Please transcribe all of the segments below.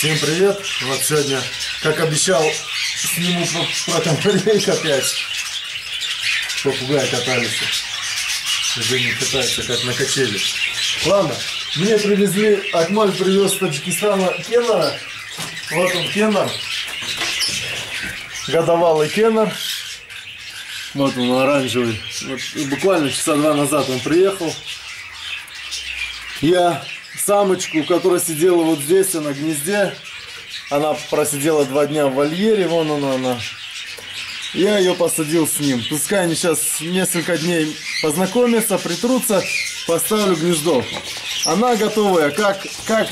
Всем привет! Вот сегодня, как обещал, сниму про, про опять. Попугаи катались. Уже не катаются, как на качели. Ладно, мне привезли, Акмаль привез с Таджикистана кеннера. Вот он кеннер. Годовалый кеннер. Вот он оранжевый. Вот, буквально часа два назад он приехал. Я самочку, которая сидела вот здесь, на гнезде. Она просидела два дня в вольере, вон она, она. Я ее посадил с ним. Пускай они сейчас несколько дней познакомятся, притрутся, поставлю гнездо. Она готовая. Как, как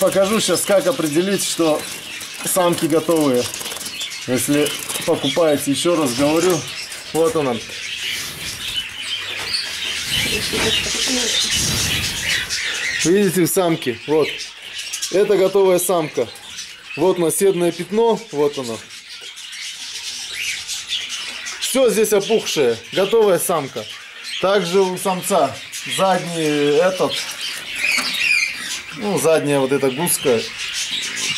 покажу сейчас, как определить, что самки готовые. Если покупаете, еще раз говорю, вот она. Видите самки? Вот. Это готовая самка. Вот наседное пятно. Вот оно. Все здесь опухшее. Готовая самка. Также у самца задний этот, ну задняя вот эта гуска,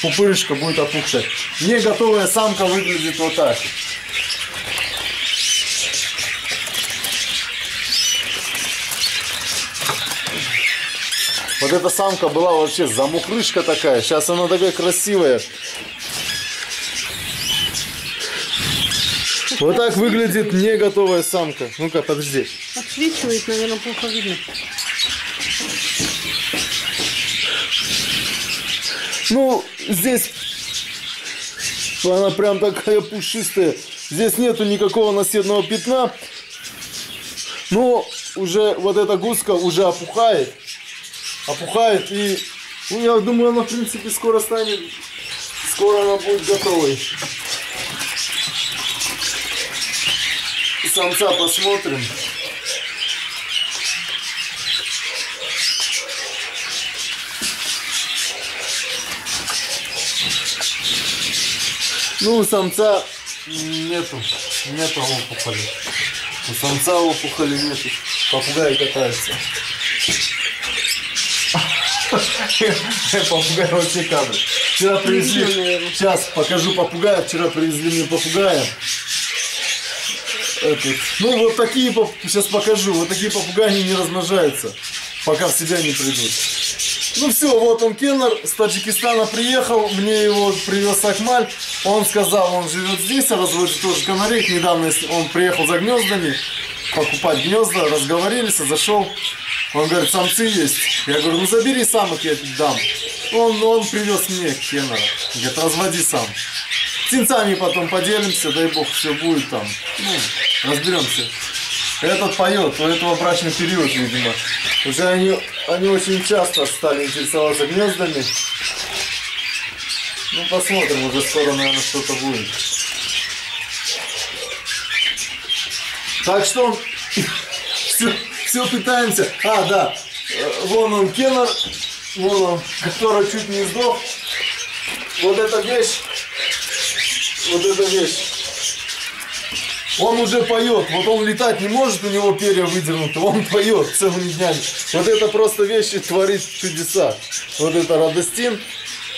пупырышка будет опухшая. Не готовая самка выглядит вот так. Вот эта самка была вообще замухрышка такая. Сейчас она такая красивая. Вот так выглядит не готовая самка. Ну-ка, подожди. Отсвечивает, наверное, плохо видно. Ну, здесь она прям такая пушистая. Здесь нету никакого наседного пятна. Но уже вот эта гуска уже опухает опухает и ну, я думаю она в принципе скоро станет скоро она будет готовой. Самца посмотрим. Ну у самца нету нету опухоли. У самца опухоли нету. Попугаи катаются Попугай вообще кадр. Вчера привезли, сейчас покажу попугая, вчера привезли мне попугая. Этот. Ну вот такие, сейчас покажу, вот такие попугаи не размножаются, пока в себя не придут. Ну все, вот он Кеннер с Таджикистана приехал, мне его привез Акмаль. Он сказал, он живет здесь, разводит тоже канарейк. Недавно он приехал за гнездами, покупать гнезда, разговорились, зашел. Он говорит, самцы есть. Я говорю, ну забери самок, я дам. Он, он привез мне Кеннера. Говорит, разводи сам. Птенцами потом поделимся, дай бог, все будет там. Ну, разберемся. Этот поет, у этого брачный период, видимо. Уже они, они очень часто стали интересоваться гнездами. Ну, посмотрим, уже скоро, наверное, что-то будет. Так что все, пытаемся. А, да, вон он Кеннер, вон он, который чуть не сдох. Вот эта вещь, вот эта вещь. Он уже поет, вот он летать не может, у него перья выдернуты, он поет целыми днями. Вот это просто вещи творит чудеса. Вот это Радостин.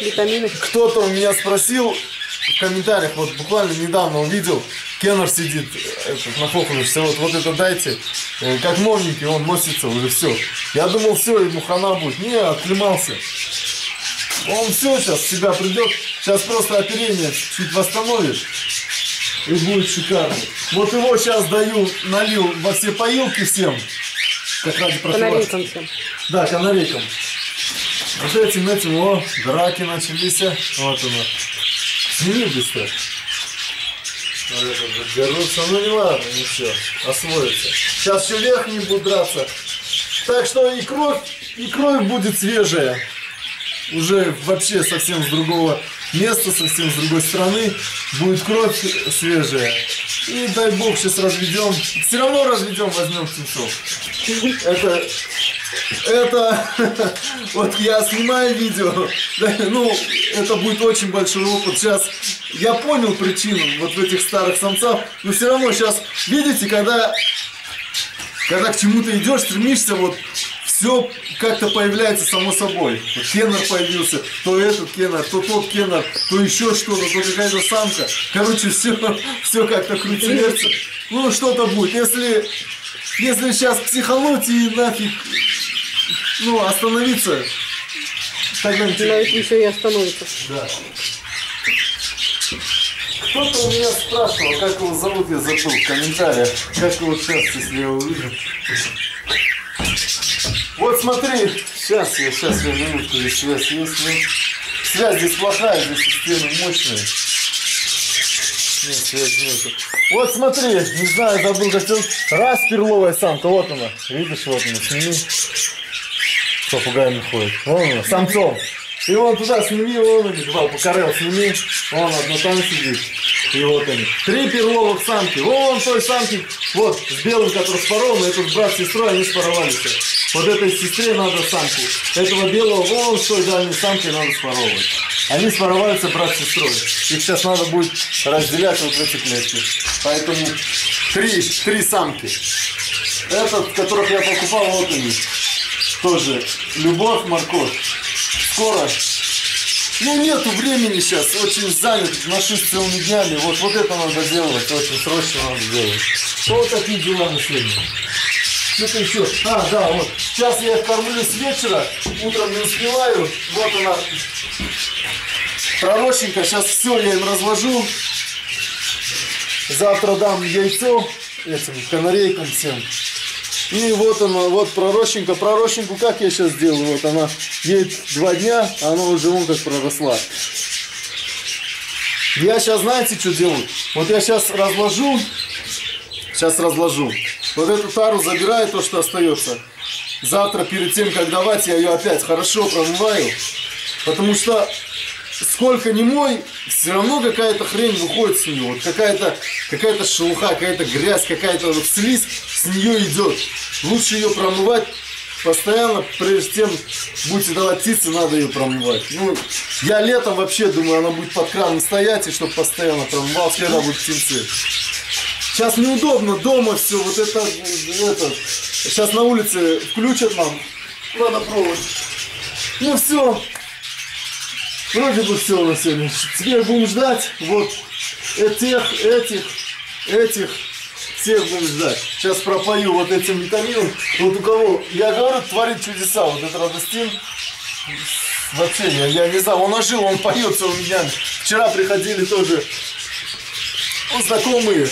Витамины. Кто-то у меня спросил в комментариях, вот буквально недавно увидел, Кеннер сидит этот, нахохлившийся, вот, вот это дайте, э, как новенький, он носится уже все. Я думал, все, ему хана будет. Не, отклемался. Он все сейчас в себя придет, сейчас просто оперение чуть восстановит и будет шикарно. Вот его сейчас даю, налил во все поилки всем, как ради Канарейкам всем. Да, канарейкам. Вот этим, этим, о, драки начались. Вот оно. Сними быстро. Вот дерутся, ну не ладно, не все, освоится. Сейчас еще верхний будут драться. Так что и кровь, и кровь будет свежая. Уже вообще совсем с другого места, совсем с другой страны. Будет кровь свежая. И дай бог сейчас разведем. Все равно разведем, возьмем птенцов. Это это вот я снимаю видео, ну это будет очень большой опыт. Сейчас я понял причину вот этих старых самцах, но все равно сейчас видите, когда когда к чему-то идешь, стремишься вот все как-то появляется само собой. Вот кеннер появился, то этот кеннер, то тот кеннер, то еще что-то, то какая-то самка. Короче, все, все как-то крутится. Ну, что-то будет. Если, если сейчас психануть и нафиг, ну, остановиться, ничего. На это еще и остановится. Да. Кто-то у меня спрашивал, как его зовут, я забыл в комментариях. Как его сейчас, если я увижу. Вот смотри, сейчас я, сейчас я минутку, здесь связь есть, нет? Связь здесь плохая, здесь система мощная. Нет, связи нету. Вот смотри, не знаю, забыл, как. Раз перловая самка, вот она. Видишь, вот она, сними. С попугаями ходит. Вон самцом. И вон туда сними, вон они, два покорел сними. Вон одна там сидит. И вот они. Три перловых самки. Вон той самки, вот, с белым, который спорован, этот брат с сестрой, они споровались. Вот этой сестре надо самку. Этого белого вон с той дальней самкой надо споровывать. Они спороваются брат с сестрой. Их сейчас надо будет разделять вот в эти клетки. Поэтому три, три самки. Этот, которых я покупал, вот они. Тоже любовь, морковь. Скоро. Ну, нету времени сейчас, очень занят, ношусь целыми днями. Вот, вот это надо делать, очень срочно надо делать. Вот такие дела на сегодня. Что-то еще. А, да, вот. Сейчас я их кормлю с вечера, утром не успеваю. Вот она. Пророщенька, сейчас все я им разложу. Завтра дам яйцо этим канарейкам всем. И вот она, вот пророщенка. Пророщенку как я сейчас делаю? Вот она, ей два дня, а она уже вон как проросла. Я сейчас, знаете, что делаю? Вот я сейчас разложу, сейчас разложу. Вот эту тару забираю, то, что остается. Завтра, перед тем, как давать, я ее опять хорошо промываю. Потому что сколько не мой, все равно какая-то хрень выходит с нее. Вот какая-то какая шелуха, какая-то грязь, какая-то вот слизь с нее идет. Лучше ее промывать постоянно, прежде чем будете давать птице, надо ее промывать. Ну, я летом вообще думаю, она будет под краном стоять, и чтобы постоянно промывалась, когда будут птенцы. Сейчас неудобно дома все, вот это, это. Сейчас на улице включат нам водопровод. Ну все, Вроде бы все на сегодня. Теперь будем ждать вот этих, этих, этих. Всех будем ждать. Сейчас пропою вот этим витамином. Вот у кого, я говорю, творит чудеса. Вот этот радостин. Вообще, я, я не знаю, он ожил, он поет целыми днями. Вчера приходили тоже ну, знакомые.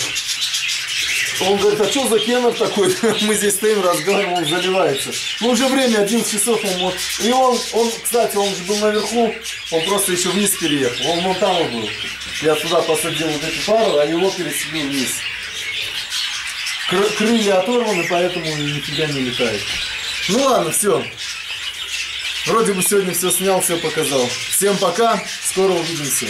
Он говорит, а что за кеннер такой? Мы здесь стоим, разговариваем, он заливается. Ну, уже время, 11 часов вот. И он, он, кстати, он же был наверху, он просто еще вниз переехал. Он вон там был. Я туда посадил вот эти пару, а его переселил вниз. Кры- крылья оторваны, поэтому нифига не летает. Ну ладно, все. Вроде бы сегодня все снял, все показал. Всем пока, скоро увидимся.